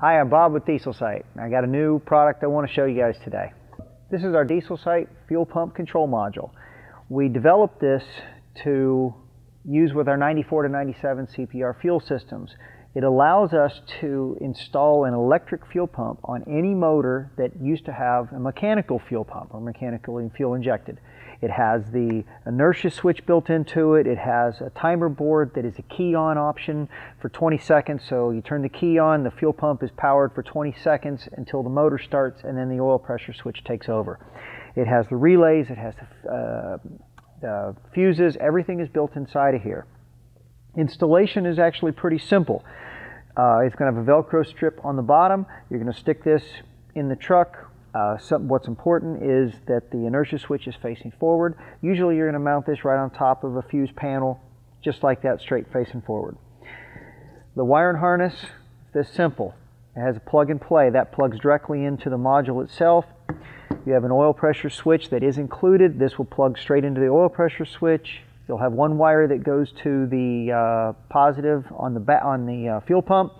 Hi, I'm Bob with Dieselsite. I got a new product I want to show you guys today. This is our Dieselsite fuel pump control module. We developed this to use with our 94 to 97 CPR fuel systems. It allows us to install an electric fuel pump on any motor that used to have a mechanical fuel pump or mechanically fuel injected. It has the inertia switch built into it. It has a timer board that is a key on option for 20 seconds. So you turn the key on, the fuel pump is powered for 20 seconds until the motor starts and then the oil pressure switch takes over. It has the relays, it has the, uh, the fuses, everything is built inside of here. Installation is actually pretty simple. Uh, it's going to have a Velcro strip on the bottom. You're going to stick this in the truck uh, some, what's important is that the inertia switch is facing forward. Usually you're going to mount this right on top of a fuse panel, just like that, straight facing forward. The wiring harness is this simple. It has a plug and play. That plugs directly into the module itself. You have an oil pressure switch that is included. This will plug straight into the oil pressure switch. You'll have one wire that goes to the uh, positive on the, on the uh, fuel pump,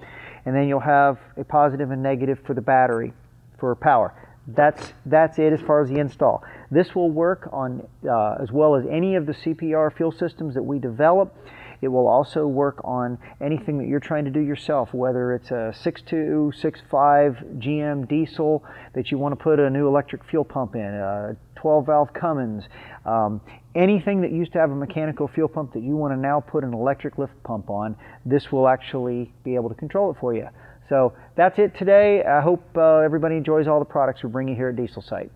and then you'll have a positive and negative for the battery for power. That's, that's it as far as the install. This will work on uh, as well as any of the CPR fuel systems that we develop. It will also work on anything that you're trying to do yourself, whether it's a 6.2, 6.5 GM diesel that you want to put a new electric fuel pump in, a 12 valve Cummins, um, anything that used to have a mechanical fuel pump that you want to now put an electric lift pump on, this will actually be able to control it for you. So that's it today. I hope uh, everybody enjoys all the products we're bringing here at Dieselsite.